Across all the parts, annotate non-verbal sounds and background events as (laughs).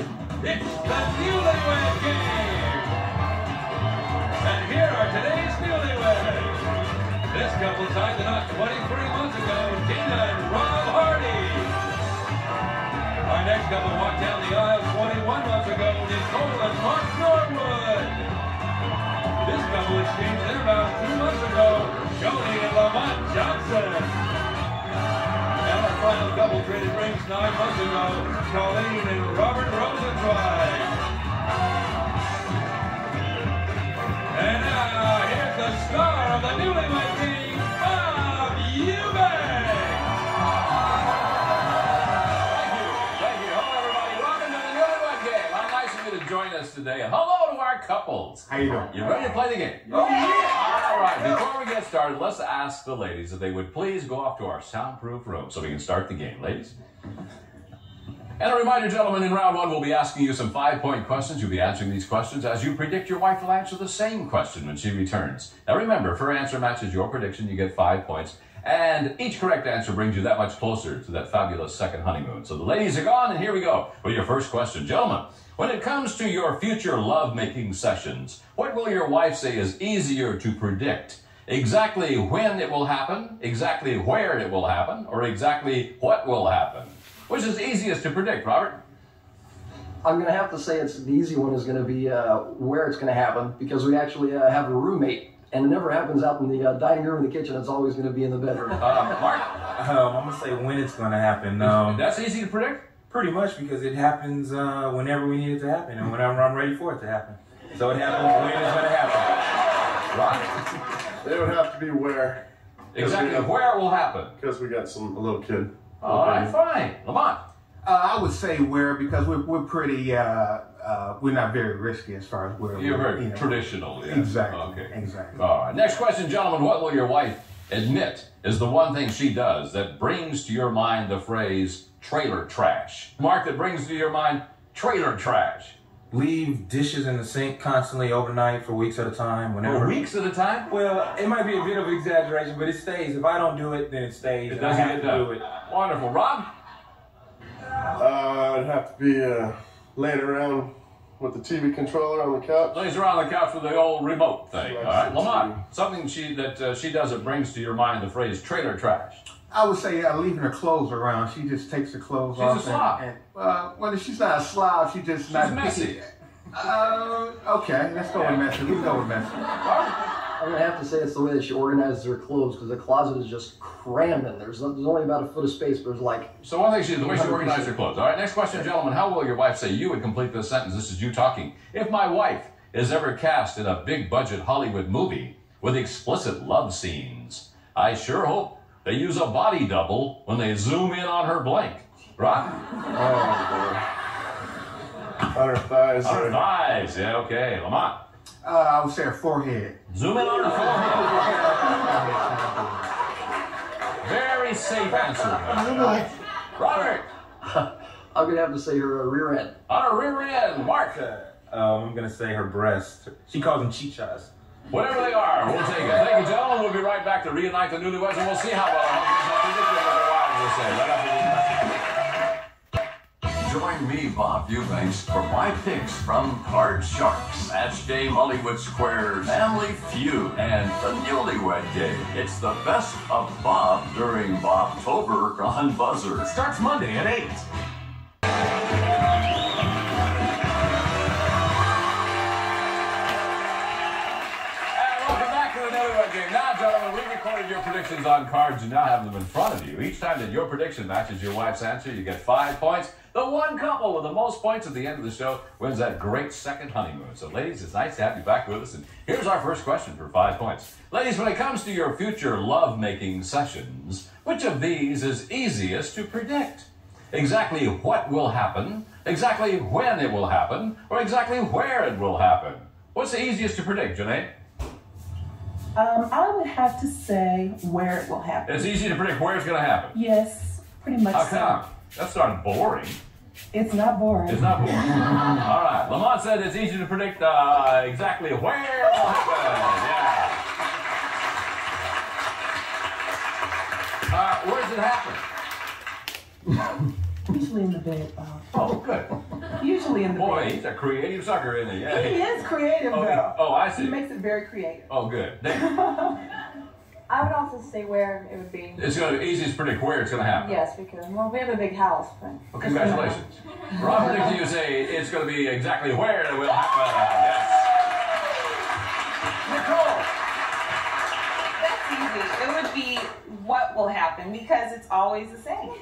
It's the Newlywed Game! And here are today's newlyweds. This couple tied the knot 23 months ago, Tina and Rob Hardy. Our next couple walked down the aisle 21 months ago, Nicole and Mark Norwood. This couple exchanged their vows two months ago, Joni and Lamont Johnson. Final traded rings nine months ago, Colleen and Robert Rosenzweig. And now, here's the star of the Newlywed Game, Bob Eubanks. Thank you. Thank you. Hello, everybody. Welcome to the Newlywed Game. How nice of you to join us today. Hello to our couples. How you doing? You ready to play the game? Oh, yeah. Right. Before we get started, let's ask the ladies if they would please go off to our soundproof room so we can start the game. Ladies? And a reminder, gentlemen, in round one, we'll be asking you some five point questions. You'll be answering these questions as you predict your wife will answer the same question when she returns. Now, remember, if her answer matches your prediction, you get five points. And each correct answer brings you that much closer to that fabulous second honeymoon. So the ladies are gone, and here we go with your first question. Gentlemen, when it comes to your future lovemaking sessions, what will your wife say is easier to predict? Exactly when it will happen, exactly where it will happen, or exactly what will happen? Which is easiest to predict, Robert? I'm going to have to say it's the easy one is going to be uh, where it's going to happen because we actually uh, have a roommate and it never happens out in the uh, dining room in the kitchen. It's always going to be in the bedroom. Uh, Mark? Um, I'm gonna say when it's gonna happen. Um, That's easy to predict? Pretty much because it happens uh, whenever we need it to happen and whenever I'm ready for it to happen. So it happens when it's gonna happen. Right? It would have to be where, Exactly where it will happen. because we got some a little kid. All right, fine. Lamont? Uh, I would say where because we're we're pretty uh, uh, we're not very risky as far as where You're we're, very you know. traditional. Yeah. Exactly. Okay. Exactly. All right. Next question, gentlemen. What will your wife admit is the one thing she does that brings to your mind the phrase trailer trash? Mark, that brings to your mind trailer trash. Leave dishes in the sink constantly overnight for weeks at a time. Whenever. For weeks at a time? Well, it might be a bit of exaggeration, but it stays. If I don't do it, then it stays. It and I doesn't have get to done. do it. Wonderful. Rob? Uh, it'd have to be uh, laying around with the TV controller on the couch. Lays around the couch with the old remote thing. All right. Right. Lamont, something she that uh, she does that brings to your mind the phrase trailer trash. I would say uh, leaving her clothes around. She just takes her clothes She's a off. slob. And, and uh, well, she's not a slob. She just She's not messy. Uh, okay, let's go with messy. We can go with messy. I'm going to have to say it's the way that she organizes her clothes because the closet is just cramming. There's, there's only about a foot of space, but there's like So one thing she the way she 100%. organized her clothes. All right, next question, gentlemen. How will your wife say you would complete this sentence? This is you talking. If my wife is ever cast in a big budget Hollywood movie with explicit love scenes, I sure hope they use a body double when they zoom in on her blank. Right? Oh boy. On her thighs. On her thighs. Yeah, okay. Lamont. Uh, I would say her forehead. Zoom in on her forehead. Very safe answer. (laughs) Robert. (laughs) I'm going to have to say her uh, rear end. On her rear end. Mark. Um, I'm gonna say her breast. She calls them chichas. Whatever they are, we'll take it. Thank you, gentlemen. We'll be right back to reunite the newlyweds, and we'll see how well our husbands have predicted what their wives will say. Right after these messages. Join me, Bob Eubanks, for my picks from Card Sharks, Match Game Hollywood Squares, Family Feud, and the Newlywed Game. It's the best of Bob during Bobtober on BUZZR. Starts Monday at 8. Recorded your predictions on cards. You now have them in front of you. Each time that your prediction matches your wife's answer, you get five points. The one couple with the most points at the end of the show wins that great second honeymoon. So, ladies, it's nice to have you back with us. And here's our first question for five points. Ladies, when it comes to your future love-making sessions, which of these is easiest to predict? Exactly what will happen, exactly when it will happen, or exactly where it will happen? What's the easiest to predict, Janae? Um, I would have to say where it will happen. It's easy to predict where it's going to happen. Yes, pretty much How so. come? That's not boring. It's not boring. It's not boring. (laughs) All right. Lamont said it's easy to predict uh, exactly where it will happen. Yeah. Uh, where does it happen? Usually in the bed, Bob. Oh, good. Usually in the Boy, he's a creative sucker, isn't he? Yeah. He is creative Oh, though. oh, I see. He makes it very creative. Oh, good. (laughs) I would also say where it would be. It's going to easy to predict where it's going to happen. Yes, because well, we have a big house, but Well, congratulations. Rob, predicted you say it's going to be exactly where it will happen. Yes. What will happen because it's always the same. (laughs)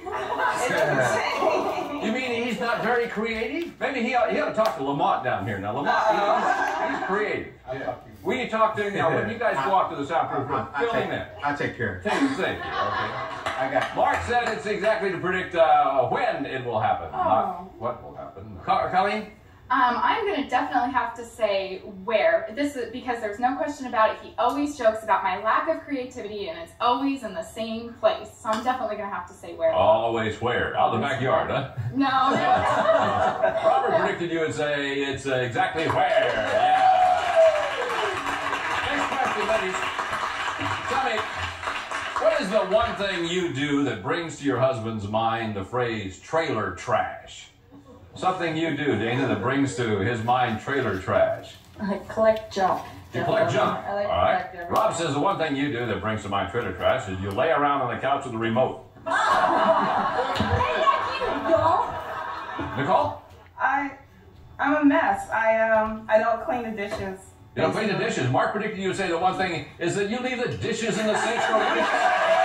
It's the (laughs) same. You mean he's not very creative? Maybe he ought, he ought to talk to Lamont down here. Now, Lamont, he's, he's creative. We need to talk to him now. When you guys go off to the soundproof room, I fill take, him in. I take care of it. Take, thank you. Okay. (laughs) I got Mark said it's exactly to predict uh, when it will happen, not what will happen. Ca- Colleen? Um, I'm going to definitely have to say where. This is because there's no question about it. He always jokes about my lack of creativity, and it's always in the same place. So I'm definitely going to have to say where. Always where? Out in the backyard, huh? No, no. (laughs) Robert predicted you would say it's uh, exactly where. Yeah. Next question, ladies. Tell me, what is the one thing you do that brings to your husband's mind the phrase trailer trash? Something you do, Dana, that brings to his mind trailer trash. I collect junk. You collect junk. I like All to right. collect everything. Rob says the one thing you do that brings to mind trailer trash is you lay around on the couch with the remote. Nicole? I I'm a mess. I um I don't clean the dishes. You don't clean the dishes. Mark predicted you would say the one thing is that you leave the dishes in the sink for weeks.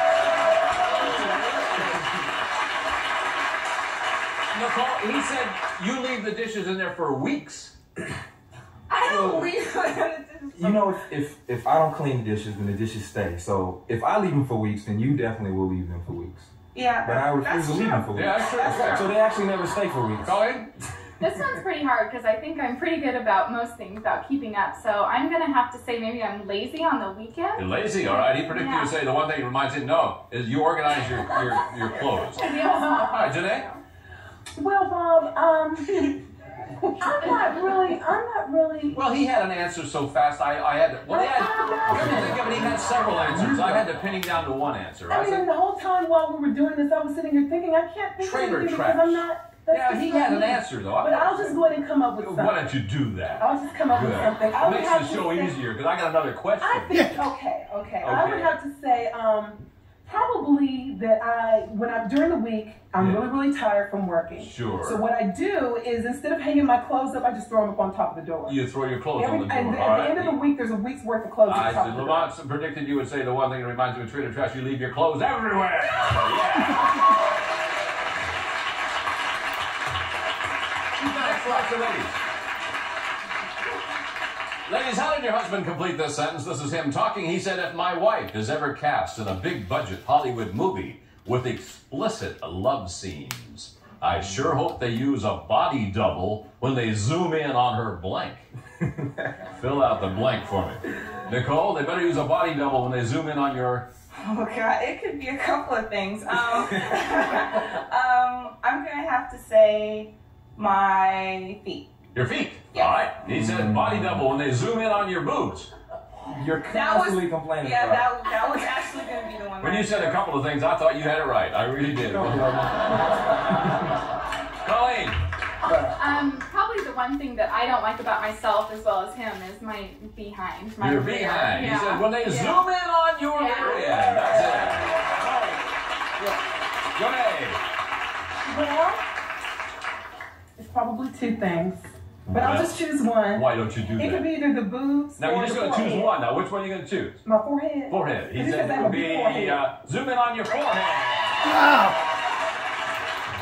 Nicole, he said you leave the dishes in there for weeks. I don't leave (laughs) the dishes. You know, if, if if I don't clean the dishes, then the dishes stay. So if I leave them for weeks, then you definitely will leave them for weeks. Yeah. But I refuse that's to leave them for weeks. Yeah, that's true. That's fair. So they actually never stay for weeks. Colleen? This one's pretty hard because I think I'm pretty good about most things about keeping up. So I'm going to have to say maybe I'm lazy on the weekend. You're lazy, all right. He predicted you Yeah. would say the one thing he reminds him no is you organize your your, your clothes. (laughs) All right, Janae? Well, Bob, um, (laughs) I'm not really, I'm not really. Well, he had an answer so fast, I, I had to. Well, he had. Come to think of it, he had several answers. I had to pin him down to one answer. I I mean, the whole time while we were doing this, I was sitting here thinking, I can't think Trailer of anything trash. because I'm not. that's yeah, he had an answer, though. But I'll just go ahead and come up with something. Why don't you do that? I'll just come up with something. I It makes the show say- easier because I got another question. I think okay, okay. I would have to say, um, probably that I when I'm during the week, I'm Yeah. really really tired from working. Sure. So what I do is instead of hanging my clothes up, I just throw them up on top of the door. You throw your clothes Every, on the and door. at all the end of the week, there's a week's worth of clothes I the top of the door. Lamont predicted you would say the one thing that reminds you of trailer trash, you leave your clothes everywhere. (laughs) Yeah. Next ladies. Ladies, how did your husband complete this sentence? This is him talking. He said, If my wife is ever cast in a big budget Hollywood movie with explicit love scenes, I sure hope they use a body double when they zoom in on her blank. (laughs) Fill out the blank for me. Nicole, they better use a body double when they zoom in on your. Oh god, it could be a couple of things. Um, (laughs) (laughs) um, I'm gonna have to say my feet. Your feet. All right. He said body double when they zoom in on your boobs. You're That was constantly complaining yeah, about that that was actually gonna be the one. When you said a couple of things, I thought you had it right. I really did. (laughs) Colleen. Um, probably the one thing that I don't like about myself as well as him is my behind. My Your rear. behind. Yeah. He said when they Yeah. zoom in on your Yeah. rear end. That's it. Janae. Well, it's probably two things, but I'll just choose one. Why don't you do that? It could be either the boobs Now you're just going to choose one. Now, which one are you going to choose? My forehead. Forehead. He said I it would be uh, zoom in on your forehead.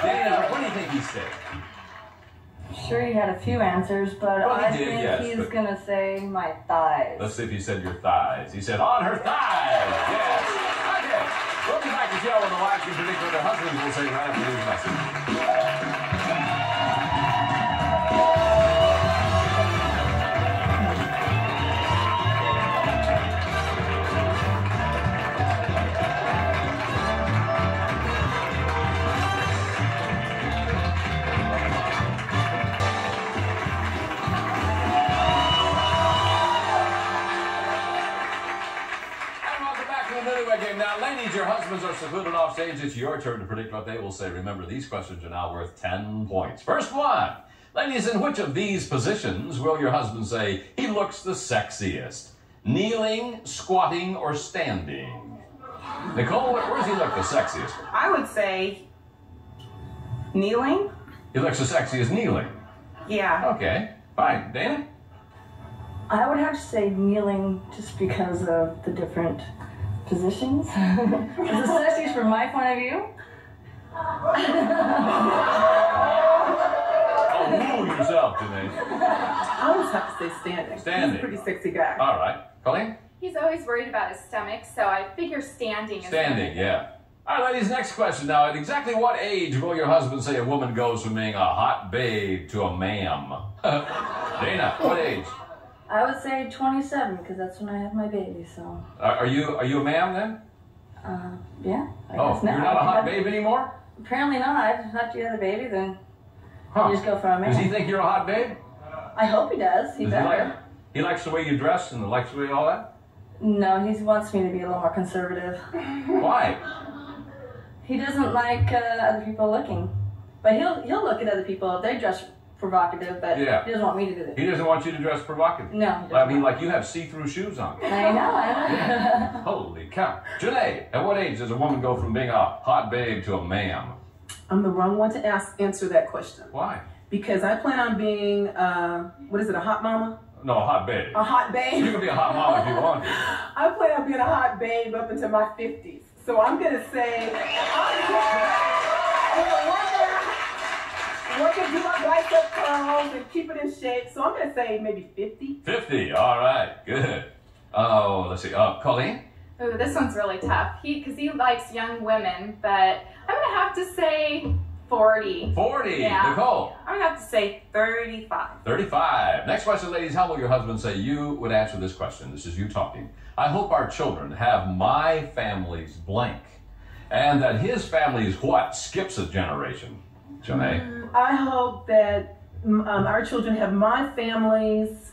Dana, what do you think he said? Sure, he had a few answers, but Well, I did, think yes, he's gonna say my thighs. Let's see if he said your thighs. He said on her thighs. Yes. Okay. We'll be back to show when the wives can predict what their husbands will say right after these messages. Stage. It's your turn to predict what they will say. Remember, these questions are now worth 10 points. First one. Ladies, in which of these positions will your husband say he looks the sexiest? Kneeling, squatting, or standing? Nicole, where, where does he look the sexiest? I would say kneeling. He looks the sexiest kneeling. Yeah. Okay, fine. Dana? I would have to say kneeling just because of the different positions. (laughs) Is the sexiest from my point of view? Oh, rule yourself, Janae. I always have to say standing. Standing. He's a pretty sexy guy. All right. Colleen? He's always worried about his stomach, so I figure standing is Standing, yeah. All right, ladies, next question now. At exactly what age will your husband say a woman goes from being a hot babe to a ma'am? (laughs) Dana, what age? I would say 27 because that's when I had my baby. So, Are are you are you a ma'am then? uh, yeah. I Oh, guess you're not a hot (laughs) babe anymore? Apparently not. After you had a baby, then Huh. you just go for a man. Does he think you're a hot babe? I hope he does. He Does he better. like he likes the way you dress and likes the way all that? No, he wants me to be a little more conservative. (laughs) Why? He doesn't like uh, other people looking, but he'll he'll look at other people if they dress provocative, but Yeah. he doesn't want me to do that. He doesn't want you to dress provocative. No, he I mean, like you have see-through shoes on. I know. I know. (laughs) Holy cow. Janae, at what age does a woman go from being a hot babe to a ma'am? I'm the wrong one to ask answer that question Why? because I plan on being uh, what is it? A hot mama? No, a hot babe. A hot babe. You can be a hot mama if you want to. (laughs) I plan on being a hot babe up until my 50s. So I'm gonna say I'm gonna work out, do my bicep curls and keep it in shape. So I'm gonna say maybe 50. 50. All right. Good. Oh, let's see. Uh, Colleen? Ooh, this one's really tough. He because he likes young women, but I'm gonna have to say 40. 40. Yeah. Nicole? I'm gonna have to say 35. 35. Next question, ladies. How will your husband say you would answer this question? This is you talking. I hope our children have my family's blank. And that his family's what? Skips a generation. Janae? I hope that um, our children have my family's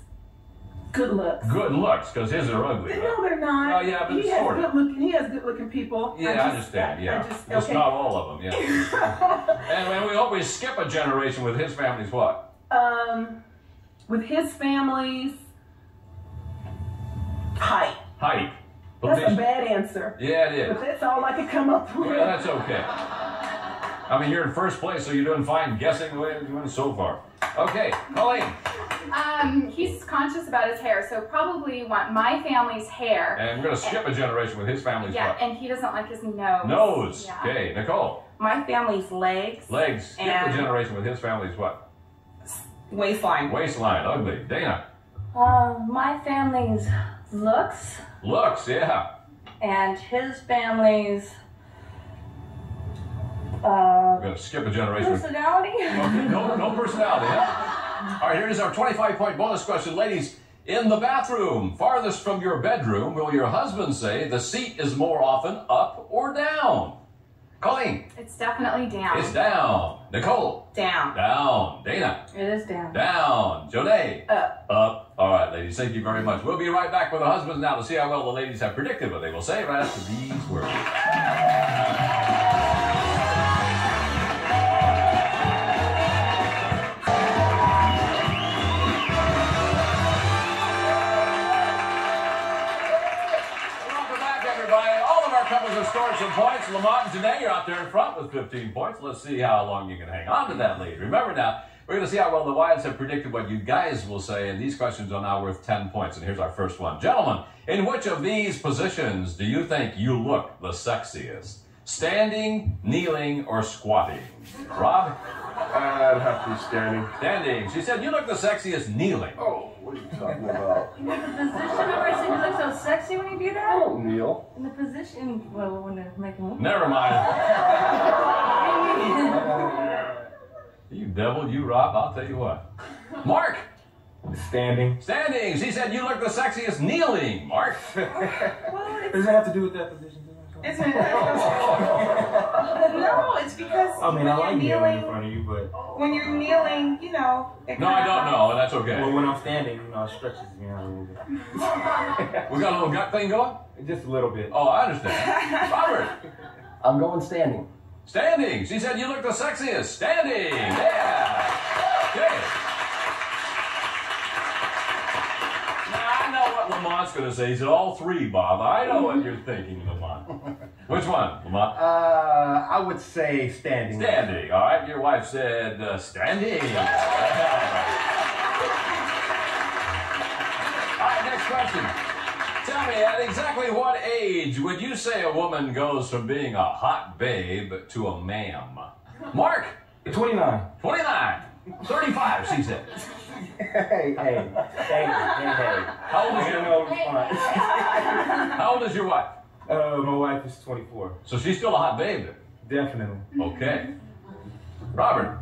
good looks. Good looks, because his are ugly. No, they're not. Oh, yeah, but he it's has sort of. good looking. He has good looking people. Yeah, I, just- understand. Yeah. I just, okay. not all of them, yeah. (laughs) and, and we always skip a generation with his family's what? Um, with his family's height. Height. That's But a bad answer. Yeah, it is. But that's all I could come up with. Well, that's okay. I mean, you're in first place, so you're doing fine guessing the way you're doing so far. Okay, Colleen. Um, he's conscious about his hair, so probably want my family's hair. And we're going to skip a generation with his family's hair. Yeah, what? and he doesn't like his nose. Nose. Yeah. Okay, Nicole. My family's legs, Legs. Skip a And- generation with his family's what? waistline. Waistline. Ugly. Dana. Uh, my family's looks Looks. Yeah. and his family's uh, We're going to skip a generation. with- personality. Okay, no, no personality, huh? All right, here's our 25 point bonus question. Ladies, in the bathroom, farthest from your bedroom, will your husband say the seat is more often up or down? Colleen, It's definitely down. it's down. Nicole, Down. down. Dana, It is down. down. Jode, Up. up. All right, ladies, thank you very much. We'll be right back with the husbands now to see how well the ladies have predicted what they will say right after these words. Scored some points. Lamont and Janae, you're out there in front with 15 points. Let's see how long you can hang on to that lead. Remember now, we're going to see how well the wives have predicted what you guys will say, and these questions are now worth 10 points. And here's our first one. Gentlemen, in which of these positions do you think you look the sexiest? Standing, kneeling, or squatting? Rob? I'd have to be standing. Standing. She said you look the sexiest kneeling. Oh, what are you talking about? In the position where I said you look so sexy when you do I that? Oh, don't kneel. In the position, well, when they're making Never mind. (laughs) (laughs) You devil, you Rob, I'll tell you what. Mark! Standing. Standing! She said you look the sexiest kneeling, Mark. what? Does it have to do with that position? It's (laughs) no, it's because I mean, when I you're like kneeling in front of you, but when you're kneeling, you know. it No, I don't know, and that's okay. well, when I'm standing, you know, it stretches me out a little bit. (laughs) We got a little gut thing going? Just a little bit. Oh, I understand. (laughs) Robert! I'm going standing. Standing! She said you look the sexiest. Standing! Yeah! Okay. Going to say. He said all three, Bob. I know what you're thinking, Lamont. (laughs) Which one, Lamont? Uh, I would say standing. Standing. All right. Your wife said uh, standing. (laughs) all right. Next question. Tell me, at exactly what age would you say a woman goes from being a hot babe to a ma'am? Mark? 29. 29. 35, she said. Hey, hey, hey, hey, hey. How old is your, no response. how old is your wife? Uh, my wife is 24. So she's still a hot babe? Definitely. Okay. Robert?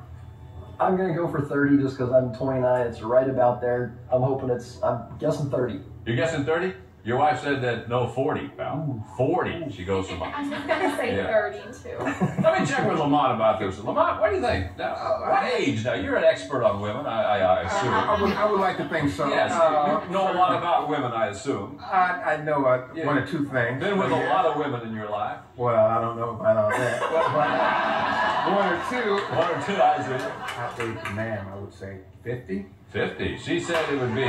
I'm gonna go for 30 just because I'm 29. It's right about there. I'm hoping it's. I'm guessing 30. You're guessing 30? Your wife said that no 40, pal. 40. She goes from. (laughs) I was gonna say Yeah. 30 too. (laughs) Let me check with Lamont about this. Lamont, what do you think? Now, what age? Now, you're an expert on women, I, I, I assume. I, I would, I would like to think so. yes, Uh, you know a lot about women, I assume. I, I know uh, Yeah. one or two things. Been with a Yeah. lot of women in your life. Well, I don't know about all that. But (laughs) one or two. One or two, I assume. Hot babe, ma'am, I would say 50. 50. She said it would be.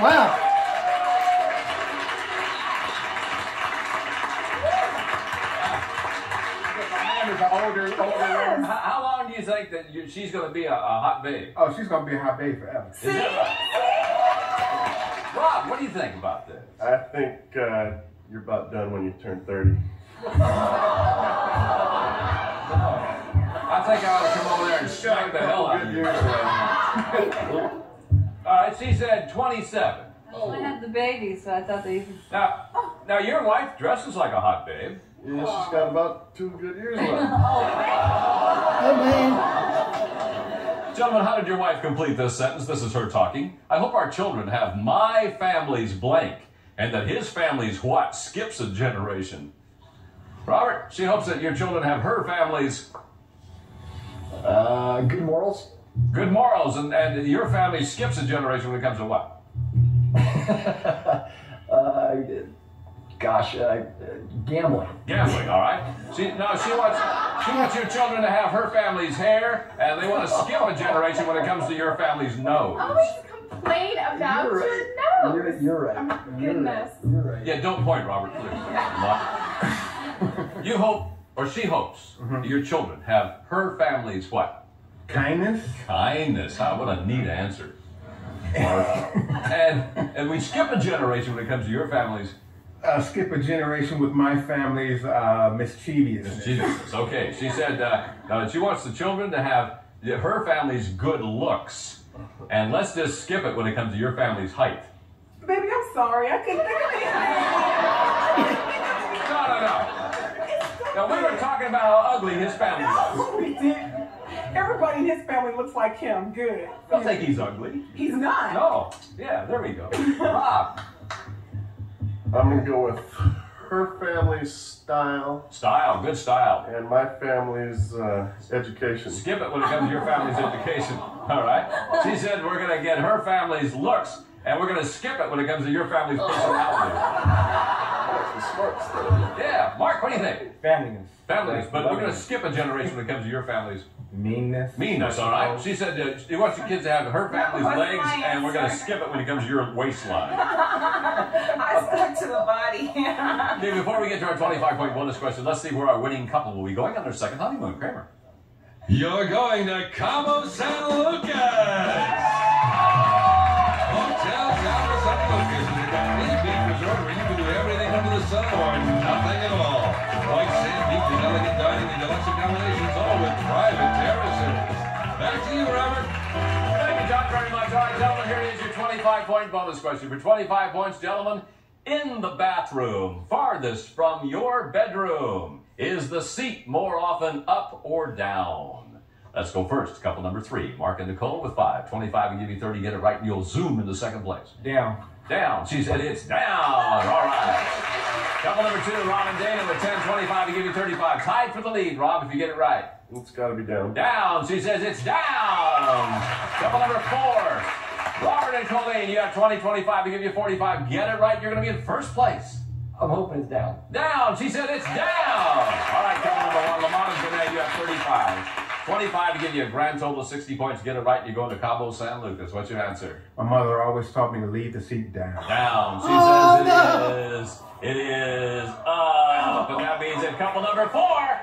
Wow. Ma'am is older, older woman. How, how long do you think that you, she's going to be a, a hot babe? Oh, she's gonna be a hot babe forever. Is that right? Rob, what do you think about this? I think uh, you're about done when you turn 30. I think I ought to come over there and smack the hell out of you. (laughs) years left. All right, she said 27. Well, I had the baby, so I thought they. Now, now your wife dresses like a hot babe. Yeah, she's got about two good years left. (laughs) Gentlemen, how did your wife complete this sentence? This is her talking. I hope our children have my family's blank, and that his family's what skips a generation. Robert, she hopes that your children have her family's Uh, good morals. Good morals, and, and your family skips a generation when it comes to what? (laughs) uh, gosh, uh, gambling. Gambling, all right. She no, she wants she wants your children to have her family's hair, and they want to skip a generation when it comes to your family's nose. Always complain about You're your right. nose. You're, you're right. Oh my You're goodness. You're right. Yeah, don't point, Robert, please. (laughs) you hope, or she hopes, that your children have her family's what? Kindness. Kindness. Huh? What a neat answer. and and we skip a generation when it comes to your family's Uh, skip a generation with my family's uh, mischievousness. Jesus. Okay, she said uh, uh, she wants the children to have her family's good looks, and let's just skip it when it comes to your family's height. Baby, I'm sorry. I couldn't think of anything. No, no, no. Now we were talking about how ugly his family was. No, we didn't. Everybody in his family looks like him. Good. Don't think he's ugly. He's not. No. Yeah, there we go. Rob. I'm going to go with her family's style Style, good style. and my family's uh, education. Skip it when it comes to your family's education. All right. She said we're going to get her family's looks, and we're going to skip it when it comes to your family's personality. That's the. Yeah, Mark, what do you think? Familyness. Families, but we're going to skip a generation when it comes to your family's Meanness. meanness. All right. She said uh, she wants your kids to have her family's legs, my and we're going to skip it when it comes to your waistline. (laughs) I stuck to the body. (laughs) Okay, before we get to our 25 point bonus question, let's see where our winning couple will be going on their second honeymoon. Kramer. You're going to Cabo San Lucas. 25-point bonus question for 25 points, gentlemen. In the bathroom, farthest from your bedroom, is the seat more often up or down? Let's go first. Couple number three. Mark and Nicole with five. 25 and give you 30. Get it right, and you'll zoom into second place. Down. Down. She said it's down. All right. Couple number two, Rob and Dana with 10, 25 to give you 35. Tied for the lead, Rob, if you get it right. It's got to be down. Down. She says it's down. Couple number four. Robert and Colleen, you got 20, 25 to give you 45. Get it right, you're going to be in first place. I'm hoping it's down. Down. She said it's down. All right, couple number one. Lamont and Janae, you have 35. 25 to give you a grand total of 60 points. Get it right, you go into Cabo San Lucas. What's your answer? My mother always taught me to leave the seat down. Down. She Oh, says it is. It is up. And that means at couple number four, (laughs)